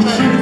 Thank you.